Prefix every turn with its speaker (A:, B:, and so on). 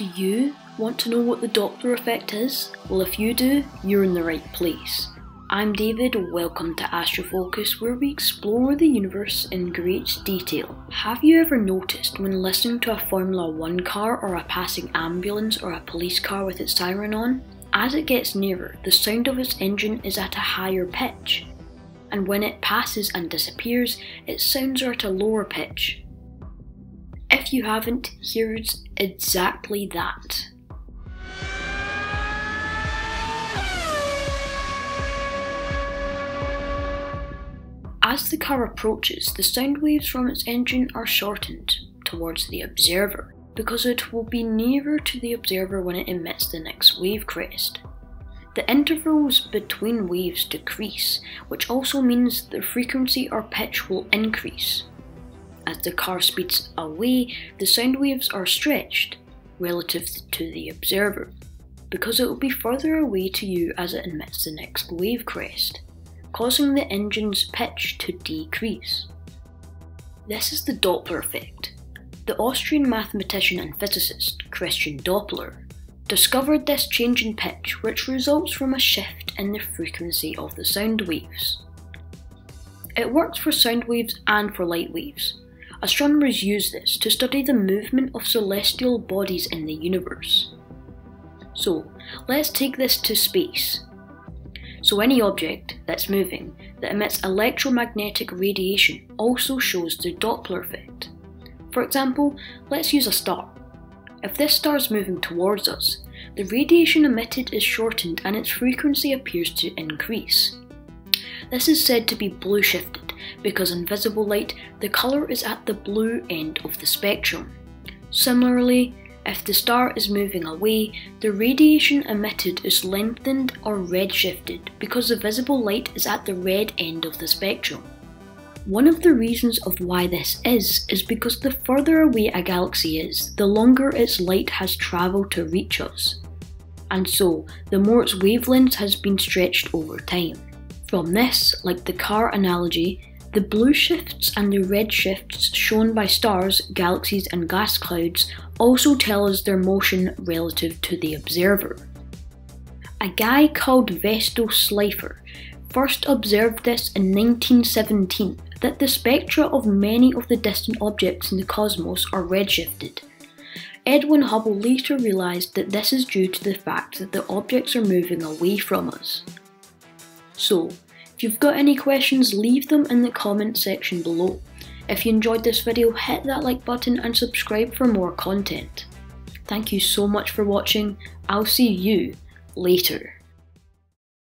A: Do you want to know what the Doppler effect is? Well, if you do, you're in the right place. I'm David, welcome to Astrofocus, where we explore the universe in great detail. Have you ever noticed when listening to a Formula One car or a passing ambulance or a police car with its siren on? As it gets nearer, the sound of its engine is at a higher pitch, and when it passes and disappears, its sounds are at a lower pitch. If you haven't, here's exactly that. As the car approaches, the sound waves from its engine are shortened towards the observer because it will be nearer to the observer when it emits the next wave crest. The intervals between waves decrease, which also means the frequency or pitch will increase. As the car speeds away, the sound waves are stretched relative to the observer, because it will be further away to you as it emits the next wave crest, causing the engine's pitch to decrease. This is the Doppler effect. The Austrian mathematician and physicist Christian Doppler discovered this change in pitch which results from a shift in the frequency of the sound waves. It works for sound waves and for light waves, Astronomers use this to study the movement of celestial bodies in the universe. So, let's take this to space. So any object that's moving that emits electromagnetic radiation also shows the Doppler effect. For example, let's use a star. If this star is moving towards us, the radiation emitted is shortened and its frequency appears to increase. This is said to be blue shifted because in visible light, the colour is at the blue end of the spectrum. Similarly, if the star is moving away, the radiation emitted is lengthened or redshifted because the visible light is at the red end of the spectrum. One of the reasons of why this is, is because the further away a galaxy is, the longer its light has travelled to reach us. And so, the more its wavelength has been stretched over time. From this, like the car analogy, the blue shifts and the red shifts shown by stars, galaxies, and gas clouds also tell us their motion relative to the observer. A guy called Vesto Slipher first observed this in 1917 that the spectra of many of the distant objects in the cosmos are redshifted. Edwin Hubble later realised that this is due to the fact that the objects are moving away from us. So, if you've got any questions, leave them in the comment section below. If you enjoyed this video, hit that like button and subscribe for more content. Thank you so much for watching, I'll see you later.